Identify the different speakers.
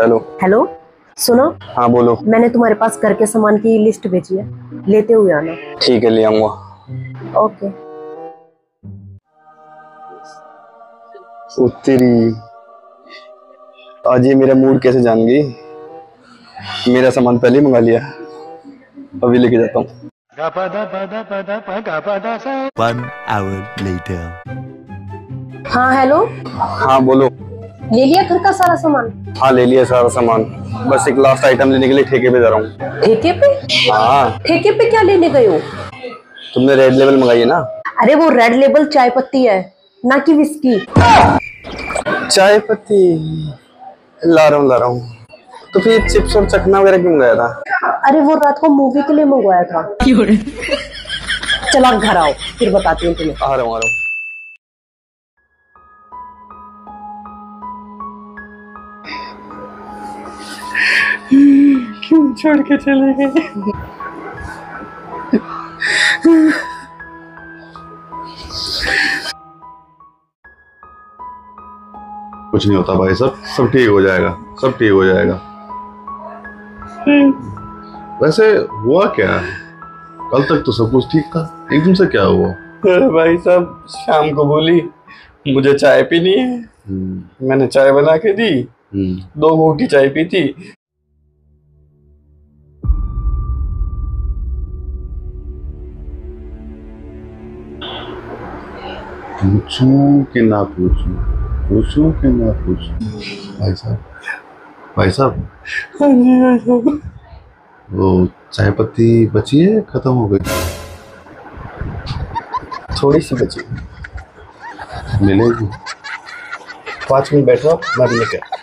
Speaker 1: Hello.
Speaker 2: Hello सुनो।
Speaker 1: हाँ बोलो।
Speaker 2: मैंने तुम्हारे पास घर के सामान की लिस्ट भेजी है। लेते हुए आना।
Speaker 1: ठीक है ले आऊँगा।
Speaker 2: ओके।
Speaker 1: ओ तेरी आज ये मेरा मूड कैसे जान गई मेरा सामान पहले ही मंगा लिया। अभी लेके जाता हूँ।
Speaker 3: One hour later.
Speaker 2: हाँ हेलो
Speaker 1: हाँ बोलो।
Speaker 2: ले लिया घर का सारा सामान?
Speaker 1: हाँ ले लिया सारा सामान। बस एक लास्ट आइटम लेने के लिए ठेके पे जा रहा हूँ।
Speaker 2: ठेके पे?
Speaker 1: हाँ।
Speaker 2: ठेके पे क्या लेने गए हो?
Speaker 1: तुमने रेड लेवल मंगाई है ना?
Speaker 2: अरे वो रेड लेबल चाय पत्ती है ना कि विस्की
Speaker 1: चाय पत्ती? ला रहा हूँ ला रहा हूँ। तो फिर चिप्स और चखना वगैरह क्यों मंगाया था?
Speaker 2: अरे वो रात को मूवी के लिए मंगवाया था। चला घर आओ फिर बताती हूँ तुम्हें।
Speaker 1: आ रहा हूँ आ रहा हूँ। छोड़ के चले गए।
Speaker 4: कुछ नहीं होता भाई सब सब ठीक हो जाएगा सब ठीक हो जाएगा। वैसे हुआ क्या? कल तक तो सब कुछ ठीक था। एकदम से क्या हुआ?
Speaker 1: अरे भाई साहब शाम को बोली मुझे चाय पीनी है।
Speaker 4: हम्म,
Speaker 1: मैंने चाय बना के दी
Speaker 4: हम्म,
Speaker 1: दो घूटी चाय पी थी।
Speaker 4: पूछूँ कि ना पूछू? पूछू कि ना पूछू? भाई साहब। भाई साहब।
Speaker 1: हाँ जी भाई साहब।
Speaker 4: वो चाय पत्ती बची है? खत्म हो गई।
Speaker 1: थोड़ी सी बची।
Speaker 4: मिलेगी।
Speaker 1: पाँच मिनट बैठो मैं भी लेके आता हूँ।